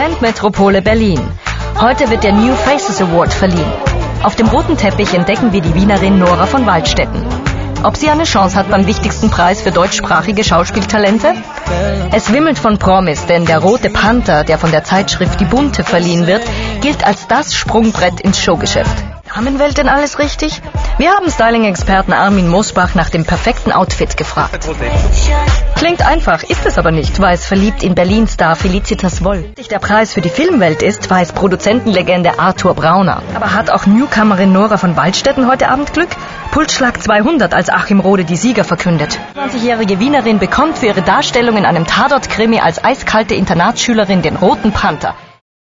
Trendmetropole Berlin. Heute wird der New Faces Award verliehen. Auf dem roten Teppich entdecken wir die Wienerin Nora von Waldstetten. Ob sie eine Chance hat beim wichtigsten Preis für deutschsprachige Schauspieltalente? Es wimmelt von Promis, denn der rote Panther, der von der Zeitschrift Die Bunte verliehen wird, gilt als das Sprungbrett ins Showgeschäft. Damenwelt denn alles richtig? Wir haben Styling-Experten Armin Mosbach nach dem perfekten Outfit gefragt. Klingt einfach, ist es aber nicht, weiß verliebt in Berlin-Star Felicitas Woll. Der Preis für die Filmwelt ist, weiß Produzentenlegende Arthur Brauner. Aber hat auch Newcomerin Nora von Waldstetten heute Abend Glück? Pulsschlag 200, als Achim Rode die Sieger verkündet. Die 20-jährige Wienerin bekommt für ihre Darstellung in einem Tatort-Krimi als eiskalte Internatsschülerin den Roten Panther.